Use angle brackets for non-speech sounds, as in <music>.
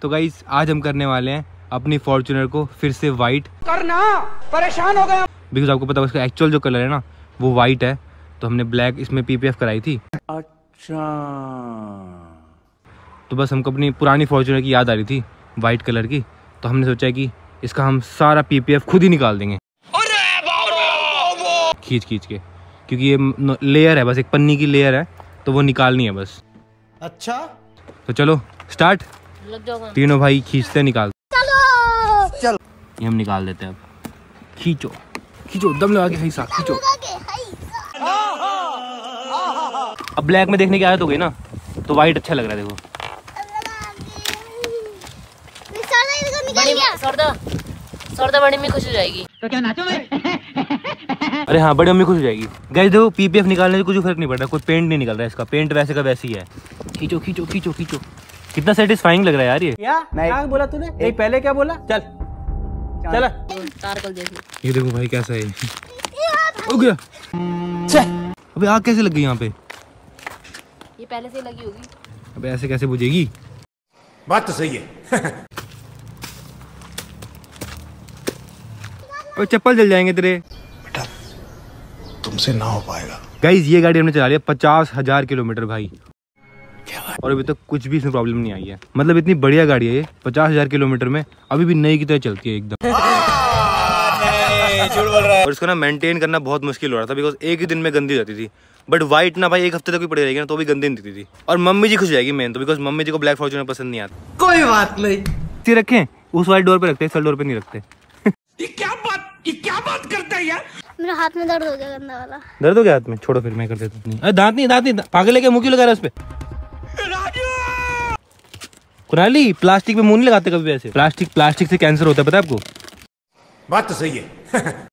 तो गाइस आज हम करने वाले हैं अपनी फॉर्चुनर को फिर से वाइट करना! परेशान हो गया बिकॉज़ आपको पता है उसका एक्चुअल जो कलर है ना वो वाइट है। तो हमने ब्लैक इसमें पीपीएफ कराई थी। अच्छा। तो बस हमको अपनी पुरानी फॉर्चुनर की याद आ रही थी वाइट कलर की। तो हमने सोचा कि इसका हम सारा पीपीएफ खुद ही निकाल देंगे। खींच खींच के। क्योंकि ये लेयर है बस एक पन्नी की लेयर है तो वो निकालनी है बस। अच्छा। तो चलो स्टार्ट तीनों भाई खींचते निकाल। चलो। ये हम निकाल देते हैं अब। खींचो। खींचो दम लगा के सही साथ खींचो अब ब्लैक में देखने की आदत हो गई ना तो वाइट अच्छा लग रहा है देखो। बड़ी सरदा सरदा बड़ी में खुश हो जाएगी। अरे हाँ बड़ी मम्मी खुश हो जाएगी। गैस देखो पीपीएफ निकालने से कुछ फ़र्क नहीं पड़ता कोई पेंट नहीं निकल रहा है इसका। पेंट वैसे का वैसे ही है। खींचो खींचो खींचो खींचो। कितना सेटिस्फाइंग लग रहा है यार ये। क्या? क्या बोला तूने? ये पहले क्या बोला? चल। चल। ये देखो भाई कैसा है। हो गया। अबे आग कैसे लग गई यहाँ पे? ये पहले से ही लगी होगी। अबे ऐसे कैसे बुझेगी? बात तो सही है। <laughs> और चप्पल जल जाएँगे तेरे। बेटा तुमसे ना हो पाएगा। गाइज़ ये गाड़ी हमने चला लिया पचास हज़ार किलोमीटर भाई। और अभी तक तो कुछ भी इसमें प्रॉब्लम नहीं आई है। मतलब इतनी बढ़िया गाड़ी है ये पचास हज़ार किलोमीटर में अभी भी नई की तरह चलती है एकदम। और इसको ना मेंटेन करना बहुत मुश्किल हो रहा था बिकॉज़ एक ही दिन में गंदी हो जाती थी। बट व्हाइट ना भाई एक हफ़्ते तक भी पड़ी रहेगी ना तो भी गंदी नहीं दिखती थी। और मम्मी जी खुश जाएगी मेन तो बिकॉज़ मम्मी जी को ब्लैक फॉर्चूनर पसंद नहीं आता। कोई बात नहीं। रखें उस वाले डोर पे रखते हैं डोर पे नहीं रखते। मेरे हाथ में दर्द हो गया गंदा वाला। दर्द हो गया हाथ में? छोड़ो फिर मैं कर देता हूँ। अरे दांत नहीं दांत नहीं पागल है क्या? मुँह क्यों लगा रहा है उस पे? कुनाली प्लास्टिक में मुँह नहीं लगाते कभी वैसे प्लास्टिक प्लास्टिक से कैंसर होता है, पता है आपको? बात तो सही है। <laughs>